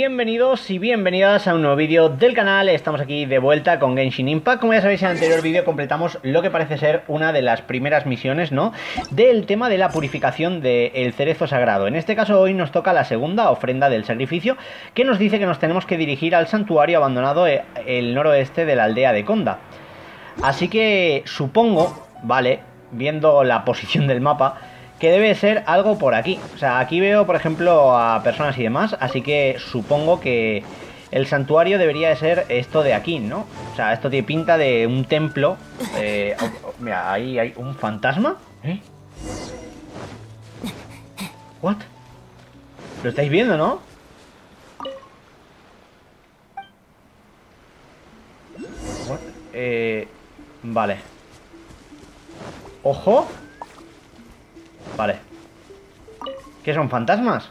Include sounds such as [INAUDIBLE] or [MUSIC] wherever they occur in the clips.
Bienvenidos y bienvenidas a un nuevo vídeo del canal, estamos aquí de vuelta con Genshin Impact, como ya sabéis en el anterior vídeo completamos lo que parece ser una de las primeras misiones, ¿no? Del tema de la purificación del cerezo sagrado, en este caso hoy nos toca la segunda ofrenda del sacrificio, que nos dice que nos tenemos que dirigir al santuario abandonado eh, el noroeste de la aldea de Konda. Así que supongo, vale, viendo la posición del mapa, que debe ser algo por aquí. O sea, aquí veo, por ejemplo, a personas y demás, así que supongo que el santuario debería de ser esto de aquí, ¿no? O sea, esto tiene pinta de un templo. Eh, mira, ahí hay un fantasma. ¿Eh? ¿What? Lo estáis viendo, ¿no? What? Eh, vale. Ojo. Vale. ¿Qué son fantasmas?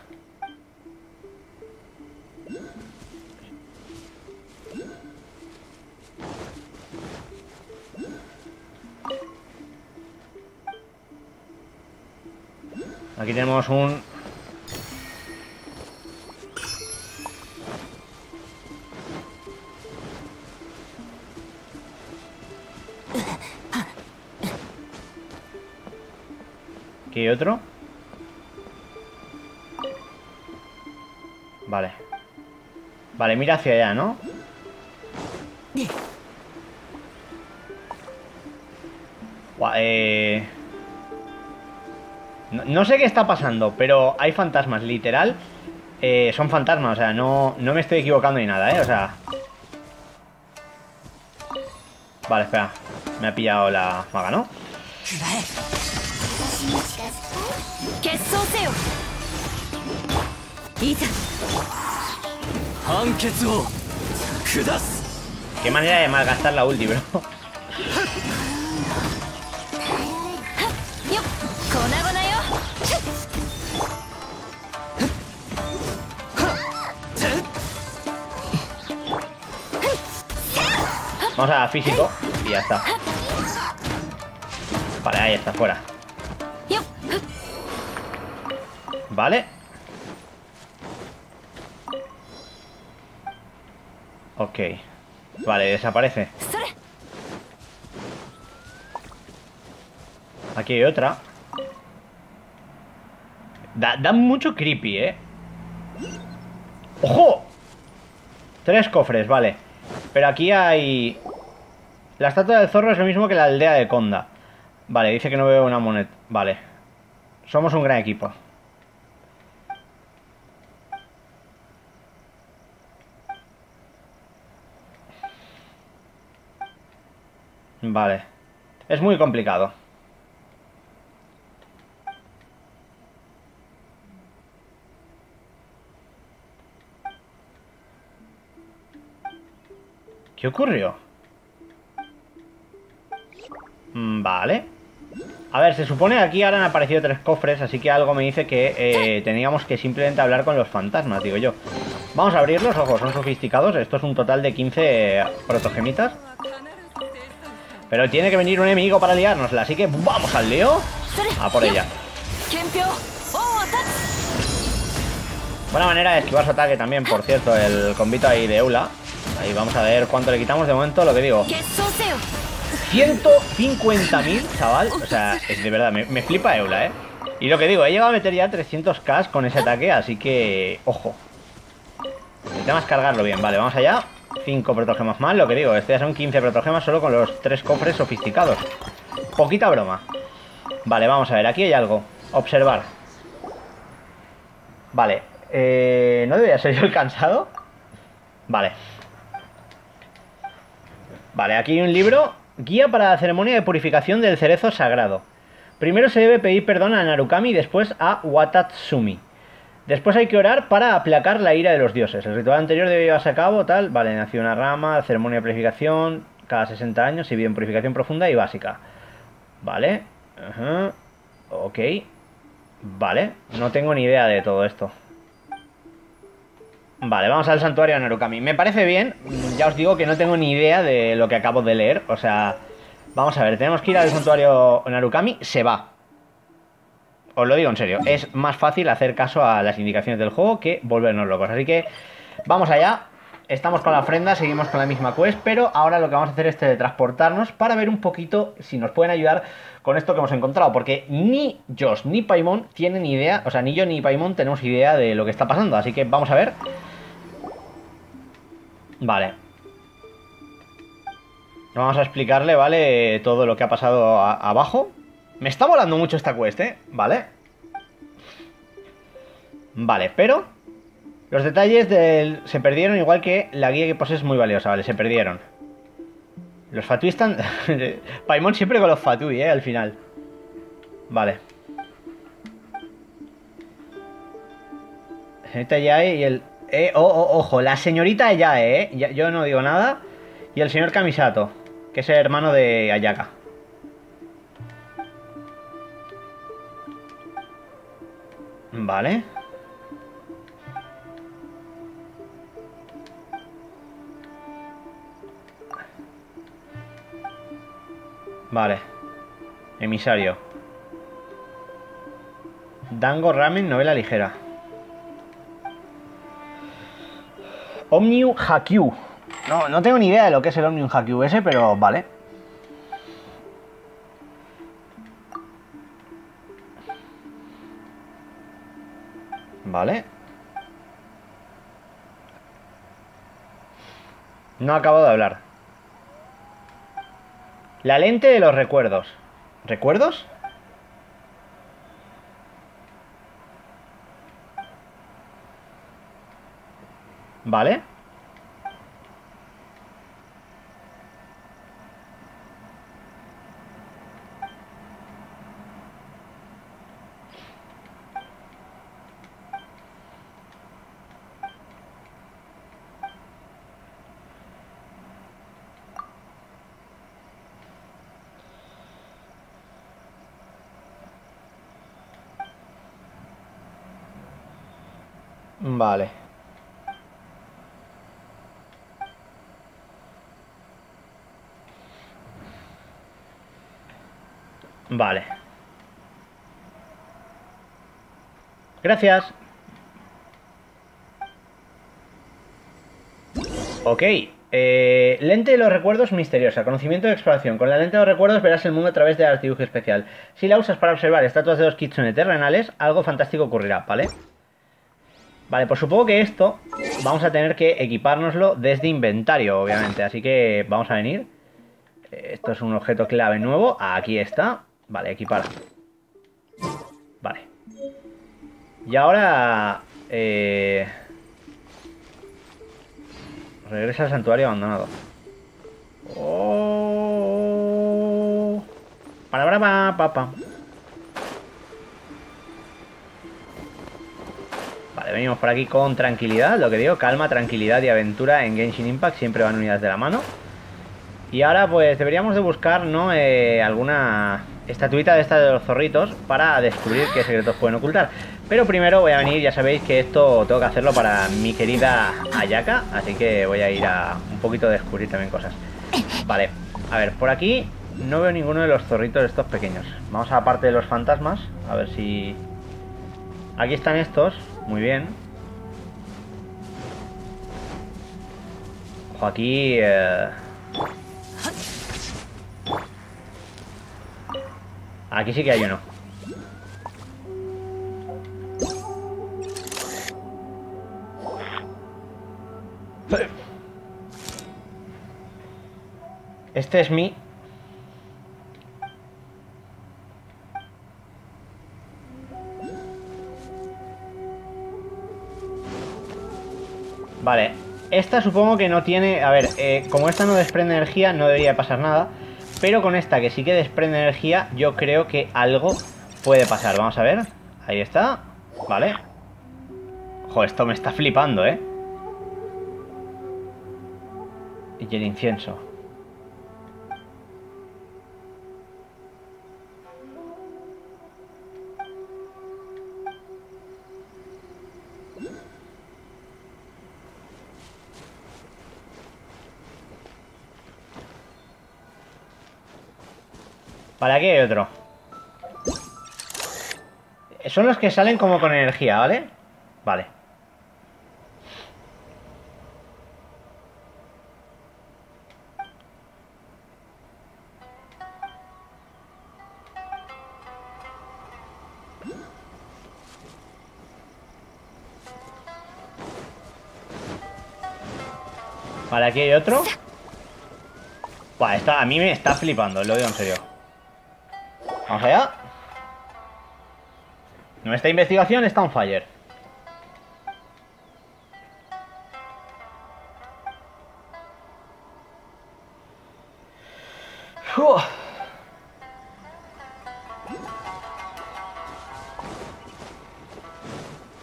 Aquí tenemos un... Aquí otro. Vale. Vale, mira hacia allá, ¿no? Eh... No, no sé qué está pasando, pero hay fantasmas, literal. eh, son fantasmas, o sea, no, no me estoy equivocando ni nada, ¿eh? O sea... Vale, espera. Me ha pillado la maga, ¿no? いざ判決を下す Qué manera de malgastar la ulti, bro. よっ[LAUGHS] 粉々よ Vamos a físico y ya está. Vale, ahí está, fuera. Vale. Ok. Vale, desaparece. Aquí hay otra. Da, da mucho creepy, ¿eh? ¡Ojo! Tres cofres, vale. Pero aquí hay... La estatua del zorro es lo mismo que la aldea de Konda. Vale, dice que no veo una moneda. Vale. Somos un gran equipo. Vale. Es muy complicado. ¿Qué ocurrió? Mm, Vale. A ver, se supone que aquí ahora han aparecido tres cofres, así que algo me dice que eh, teníamos que simplemente hablar con los fantasmas, digo yo. Vamos a abrirlos, ojos, son sofisticados. Esto es un total de 15 protogemitas. Pero tiene que venir un enemigo para liárnosla, así que vamos al lío. A por ella. Buena manera de esquivar su ataque también, por cierto, el combito ahí de Eula. Ahí vamos a ver cuánto le quitamos de momento, lo que digo. 150.000, chaval. O sea, es de verdad, me, flipa Eula, ¿eh? Y lo que digo, he llegado a meter ya 300k con ese ataque, así que... Ojo. El tema es cargarlo bien. Vale, vamos allá. 5 protogemas más, lo que digo. Este ya son 15 protogemas solo con los 3 cofres sofisticados. Poquita broma. Vale, vamos a ver, aquí hay algo. Observar. Vale. Eh, ¿No debería ser yo el cansado? Vale. Vale, aquí hay un libro. Guía para la ceremonia de purificación del cerezo sagrado. Primero se debe pedir perdón a Narukami y después a Watatsumi. Después hay que orar para aplacar la ira de los dioses. El ritual anterior debe llevarse a cabo, tal. Vale, nació una rama, ceremonia de purificación, cada 60 años, se en purificación profunda y básica. Vale. Ajá. Ok. Vale. No tengo ni idea de todo esto. Vale, vamos al santuario de Narukami. Me parece bien. Ya os digo que no tengo ni idea de lo que acabo de leer. O sea, vamos a ver. Tenemos que ir al santuario Narukami. Se va. Os lo digo en serio, es más fácil hacer caso a las indicaciones del juego que volvernos locos. Así que vamos allá. Estamos con la ofrenda, seguimos con la misma quest, pero ahora lo que vamos a hacer es teletransportarnos para ver un poquito si nos pueden ayudar con esto que hemos encontrado, porque ni Josh ni Paimon tienen idea, o sea, ni yo ni Paimon tenemos idea de lo que está pasando, así que vamos a ver. Vale. Vamos a explicarle, ¿vale? Todo lo que ha pasado abajo. Me está volando mucho esta quest, ¿eh? Vale. Vale, pero... Los detalles del... se perdieron igual que la guía que posees es muy valiosa, ¿vale? Se perdieron. Los Fatui están... [LAUGHS] Paimon siempre con los Fatui, ¿eh? Al final. Vale. Señorita Yae y el... Eh, oh, ojo, la señorita Yae, ¿eh? Yo no digo nada. Y el señor Kamisato, que es el hermano de Ayaka. Vale. Vale. Emisario. Dango Ramen, novela ligera. Omnium Hakyu. No, no tengo ni idea de lo que es el Omnium Hakyu ese, pero vale. Vale. No acabo de hablar. La lente de los recuerdos. ¿Recuerdos? Vale. Vale. Vale. Gracias. Ok. eh, lente de los recuerdos misteriosa. Conocimiento de exploración. Con la lente de los recuerdos verás el mundo a través del artilugio especial. Si la usas para observar estatuas de los Kitsune terrenales, algo fantástico ocurrirá, ¿vale? Vale, pues supongo que esto vamos a tener que equipárnoslo desde inventario, obviamente. Así que vamos a venir. Eh, Esto es un objeto clave nuevo. Aquí está. Vale, equipar. Vale. Y ahora... Eh... Regresa al santuario abandonado. Oh... Para, para, pa, pa, venimos por aquí con tranquilidad, lo que digo, calma, tranquilidad y aventura en Genshin Impact siempre van unidas de la mano. Y ahora pues deberíamos de buscar, ¿no? Eh, alguna estatuita de esta de los zorritos para descubrir qué secretos pueden ocultar. Pero primero voy a venir, ya sabéis que esto tengo que hacerlo para mi querida Ayaka, así que voy a ir a un poquito a descubrir también cosas. Vale, a ver, por aquí no veo ninguno de los zorritos estos pequeños. Vamos a la parte de los fantasmas, a ver si... Aquí están estos, muy bien. Aquí... eh, Aquí sí que hay uno. Este es mi... Vale, esta supongo que no tiene... A ver, eh, como esta no desprende energía, no debería pasar nada. Pero con esta que sí que desprende energía, yo creo que algo puede pasar. Vamos a ver. Ahí está. Vale. Ojo, esto me está flipando, ¿eh? Y el incienso. Vale, aquí hay otro. Son los que salen como con energía, ¿vale? Vale. Vale, aquí hay otro. Buah, esta, a mí me está flipando, lo digo en serio. Vamos allá. Nuestra investigación está on fire. Uf.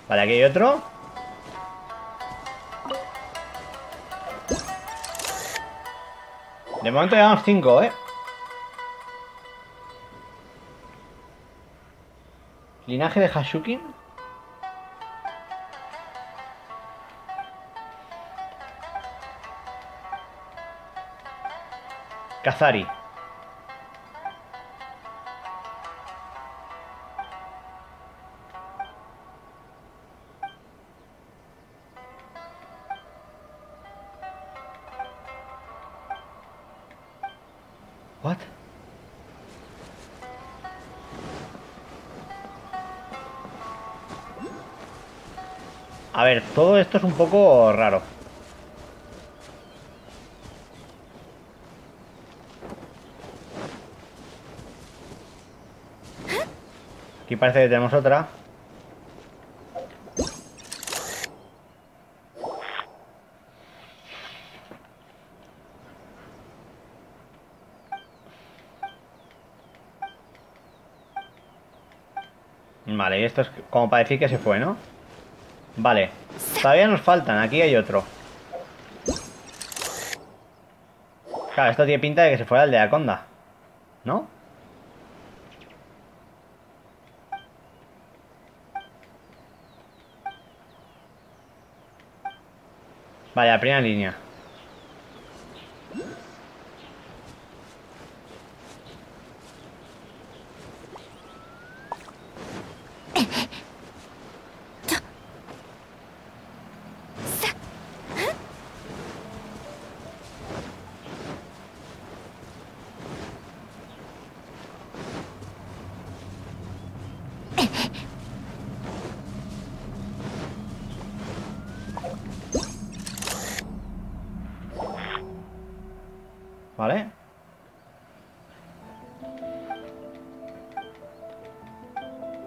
Vale, aquí hay otro. De momento llevamos 5, ¿eh? Linaje de Hashukin. Kazari. What? A ver, todo esto es un poco raro. Aquí parece que tenemos otra. Vale, y esto es como para decir que se fue, ¿no? Vale, todavía nos faltan, aquí hay otro. Claro, esto tiene pinta de que se fuera el de Aconda ¿No? Vale, la primera línea ¿Vale?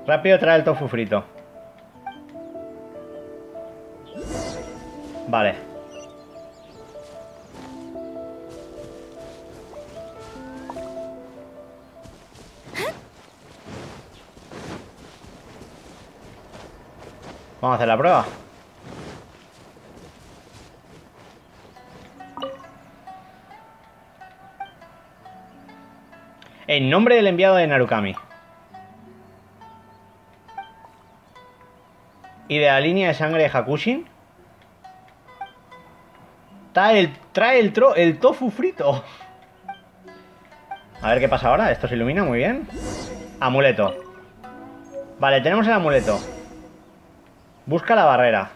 Rápido trae el tofu frito. Vale. Vamos a hacer la prueba. En nombre del enviado de Narukami. Y de la línea de sangre de Hakushin. Trae el, trae el, tro, el tofu frito. A ver qué pasa ahora. Esto se ilumina muy bien. Amuleto. Vale, tenemos el amuleto. Busca la barrera.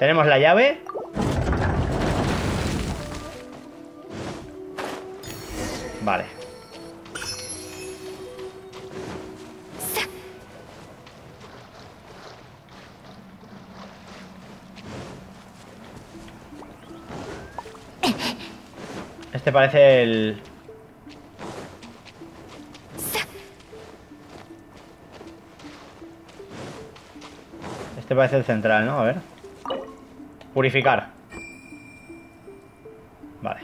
Tenemos la llave. Vale. Este parece el... Este parece el central, ¿no? A ver. Purificar. Vale.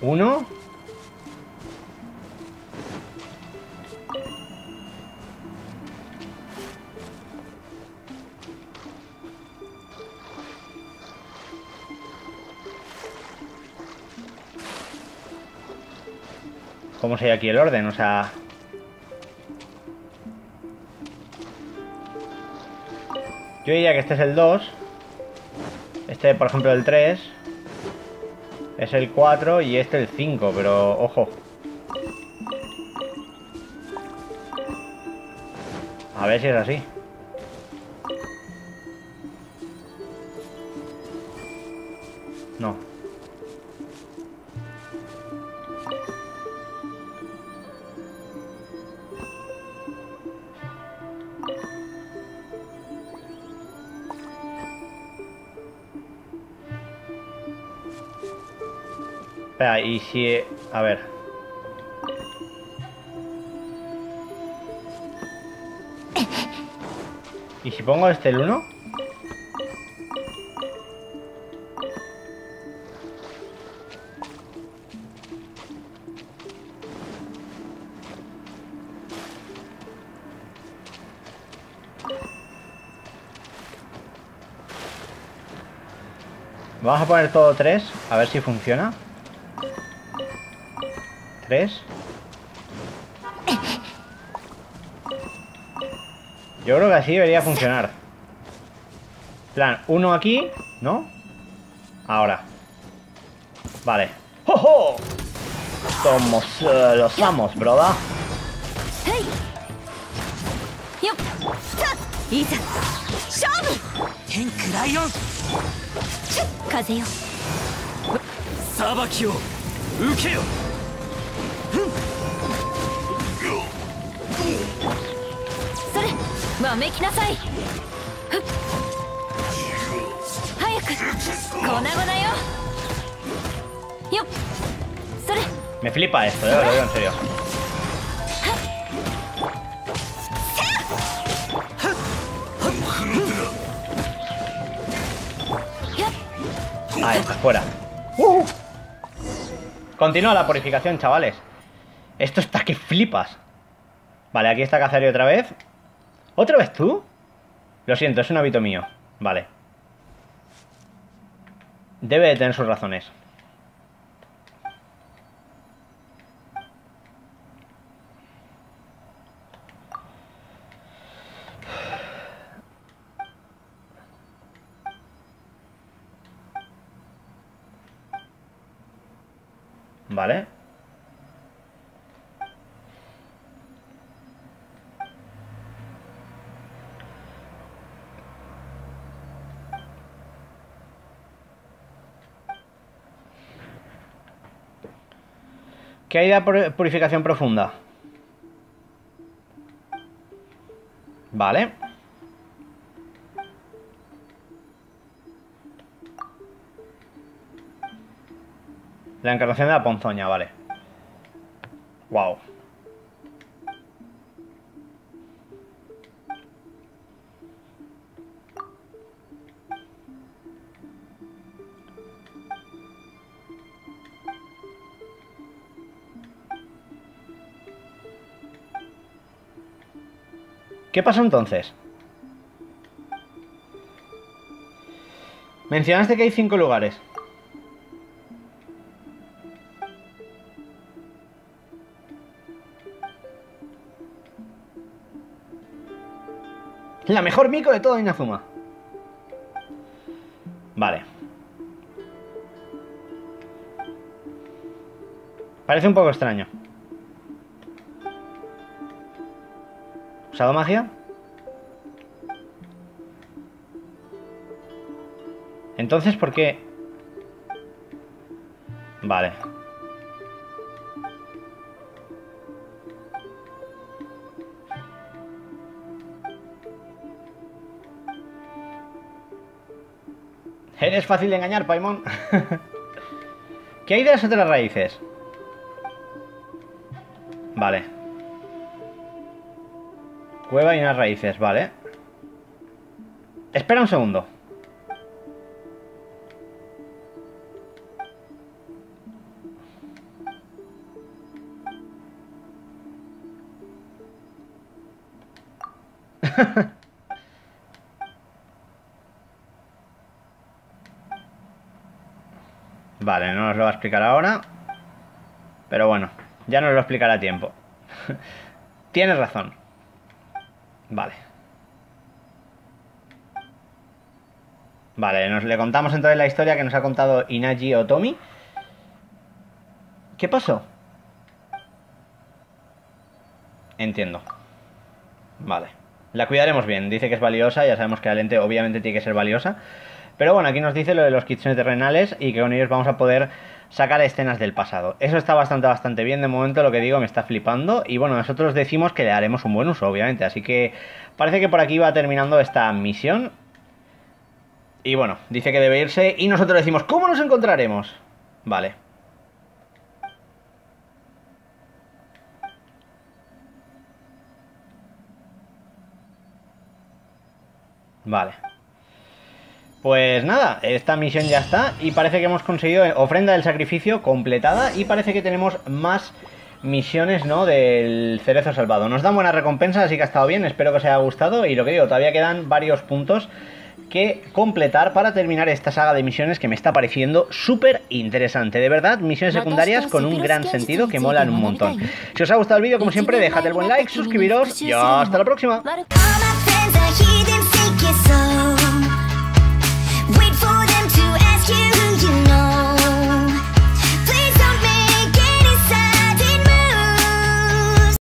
Uno. ¿Cómo sería aquí el orden? O sea... Yo diría que este es el 2. Este, por ejemplo, el 3. Es el 4 y este el 5, pero ojo. A ver si es así. Si... A ver. ¿Y si pongo este el 1? Vamos a poner todo 3, a ver si funciona. 3. Yo creo que así debería funcionar. plan, uno aquí, ¿no? Ahora. Vale. ¡Oh, Somos eh, los amos, broda. わめきなさいふっ早く粉々よよっそれ Me flipa esto, eh, lo digo en serio. Ahí está, fuera. ¡Uh! Continúa la purificación, chavales. Esto está que flipas. Vale, aquí está Cazario otra vez. ¿Otra vez tú? Lo siento, es un hábito mío. Vale. Debe de tener sus razones. Vale. ¿Qué hay de pur- purificación profunda? Vale. La encarnación de la ponzoña, vale. Wow. ¿Qué pasó entonces? Mencionaste que hay cinco lugares. La mejor mico de todo Inazuma. Vale. Parece un poco extraño. ¿Usado magia? Entonces, ¿por qué? Vale. Eres fácil de engañar, Paimon. [LAUGHS] ¿Qué hay de las otras raíces? Vale. Cueva y unas raíces, vale. Espera un segundo. [LAUGHS] Vale, no nos lo va a explicar ahora. Pero bueno. Ya nos lo explicará a tiempo. [LAUGHS] Tienes razón. Vale. Vale, nos le contamos entonces la historia que nos ha contado Inaji Otomi. ¿Qué pasó? Entiendo. Vale. La cuidaremos bien. Dice que es valiosa. Ya sabemos que la lente obviamente tiene que ser valiosa. Pero bueno, aquí nos dice lo de los kits terrenales y que con ellos vamos a poder sacar escenas del pasado. Eso está bastante, bastante bien. De momento lo que digo me está flipando. Y bueno, nosotros decimos que le haremos un buen uso, obviamente. Así que parece que por aquí va terminando esta misión. Y bueno, dice que debe irse. Y nosotros decimos, ¿cómo nos encontraremos? Vale. Vale. Pues nada, esta misión ya está y parece que hemos conseguido ofrenda del sacrificio completada y parece que tenemos más misiones, ¿no? Del cerezo salvado. Nos dan buena recompensa, así que ha estado bien, espero que os haya gustado y lo que digo, todavía quedan varios puntos que completar para terminar esta saga de misiones que me está pareciendo súper interesante. De verdad, misiones secundarias con un gran sentido que molan un montón. Si os ha gustado el vídeo, como siempre, dejad el buen like, suscribiros y hasta la próxima.